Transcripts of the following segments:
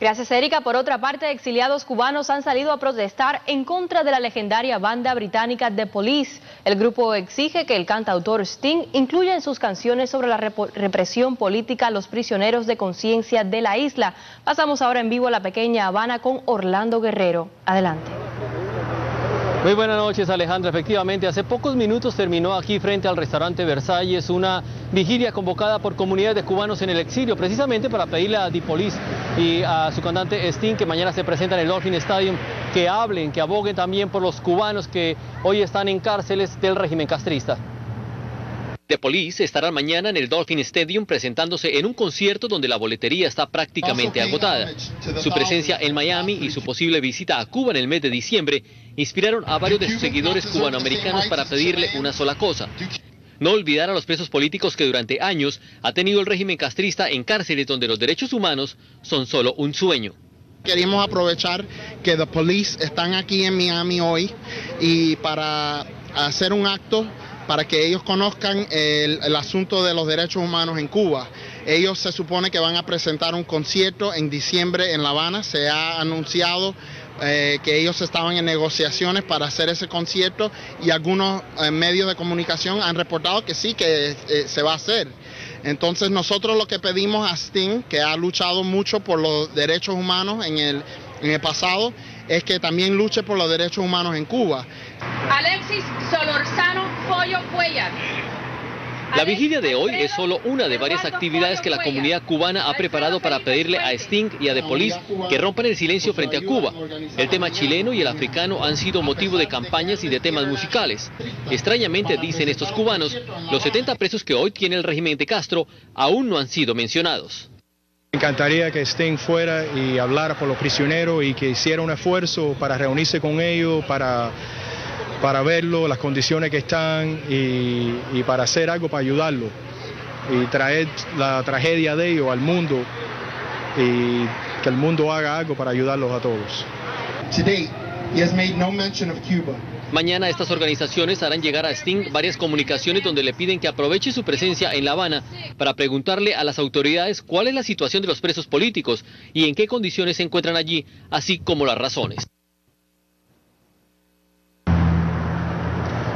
Gracias, Erika. Por otra parte, exiliados cubanos han salido a protestar en contra de la legendaria banda británica The Police. El grupo exige que el cantautor Sting incluya en sus canciones sobre la represión política a los prisioneros de conciencia de la isla. Pasamos ahora en vivo a la pequeña Habana con Orlando Guerrero. Adelante. Muy buenas noches Alejandra, efectivamente hace pocos minutos terminó aquí frente al restaurante Versalles una vigilia convocada por comunidades de cubanos en el exilio precisamente para pedirle a Dipolis y a su cantante Sting que mañana se presenta en el Dolphin Stadium que hablen, que aboguen también por los cubanos que hoy están en cárceles del régimen castrista. The Police estará mañana en el Dolphin Stadium presentándose en un concierto donde la boletería está prácticamente agotada. Su presencia en Miami y su posible visita a Cuba en el mes de diciembre inspiraron a varios de sus seguidores cubanoamericanos para pedirle una sola cosa. No olvidar a los presos políticos que durante años ha tenido el régimen castrista en cárceles donde los derechos humanos son solo un sueño. Queríamos aprovechar que The Police están aquí en Miami hoy y para hacer un acto para que ellos conozcan el, asunto de los derechos humanos en Cuba. Ellos se supone que van a presentar un concierto en diciembre en La Habana. Se ha anunciado eh, que ellos estaban en negociaciones para hacer ese concierto y algunos eh, medios de comunicación han reportado que sí, que eh, se va a hacer. Entonces nosotros lo que pedimos a Sting, que ha luchado mucho por los derechos humanos en el, en el pasado, es que también luche por los derechos humanos en Cuba. Alexis Solorzano Pollo Cuellar. La vigilia de hoy es solo una de varias actividades que la comunidad cubana ha preparado para pedirle a Sting y a The Police que rompan el silencio frente a Cuba. El tema chileno y el africano han sido motivo de campañas y de temas musicales. Extrañamente, dicen estos cubanos, los 70 presos que hoy tiene el régimen de Castro aún no han sido mencionados. Me encantaría que Sting fuera y hablara por los prisioneros y que hiciera un esfuerzo para reunirse con ellos, para para verlo, las condiciones que están y, para hacer algo para ayudarlo y traer la tragedia de ellos al mundo y que el mundo haga algo para ayudarlos a todos. Mañana estas organizaciones harán llegar a Sting varias comunicaciones donde le piden que aproveche su presencia en La Habana para preguntarle a las autoridades cuál es la situación de los presos políticos y en qué condiciones se encuentran allí, así como las razones.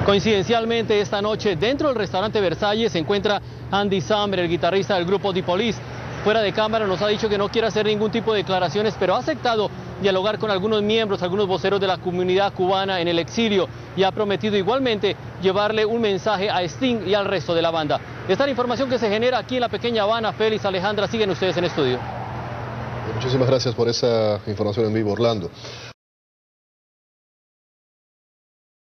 Coincidencialmente esta noche dentro del restaurante Versalles se encuentra Andy Sammer, el guitarrista del grupo Police. Fuera de cámara nos ha dicho que no quiere hacer ningún tipo de declaraciones, pero ha aceptado dialogar con algunos miembros, algunos voceros de la comunidad cubana en el exilio y ha prometido igualmente llevarle un mensaje a Sting y al resto de la banda. Esta es la información que se genera aquí en la pequeña Habana. Félix, Alejandra, siguen ustedes en estudio. Muchísimas gracias por esa información en vivo, Orlando.